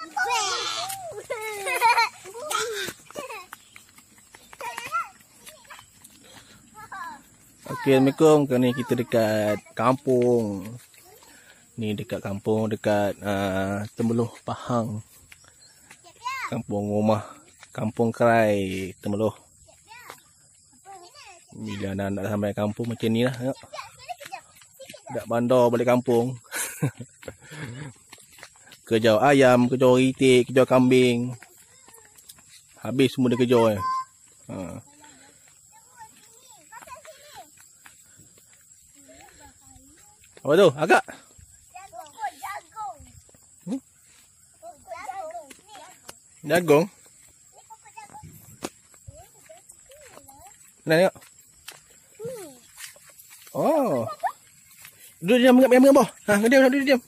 Okey, Assalamualaikum. Ni kita dekat kampung. Ni dekat kampung dekat uh, Temeloh Pahang. Kampung rumah Kampung Kerai Temeloh. Bila anak nak sampai kampung macam ni lah. Tak bandar balik kampung. kejar ayam, kejar itik, kejar kambing. Habis semua dia kejar. Eh. Ha. Apa tu? Agak? Hmm? Jagung? Mana tengok? Oh. Duduk diam, mengat, mengat, mengat. Ha, diam, duduk diam.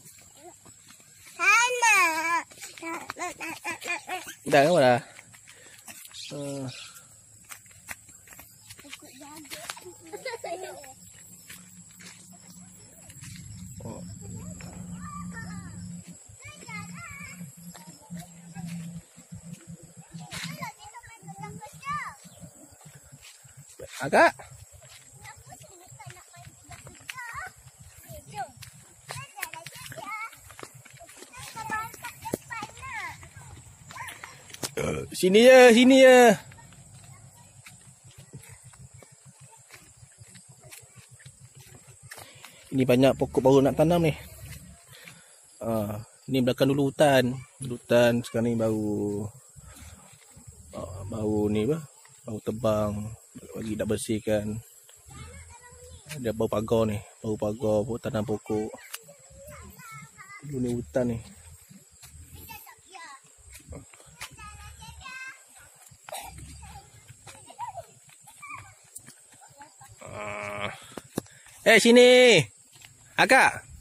Dah, kamu dah. Uh. Oh. Agak. Sini je, sini je. Ini banyak pokok baru nak tanam ni. Uh, ni belakang dulu hutan. Hutan sekarang ni baru uh, baru ni apa? Baru tebang bagi nak bersihkan. Ada bau pagar ni, bau pagar pokok tanam pokok. Dulu ni hutan ni. Eh sini. Akak.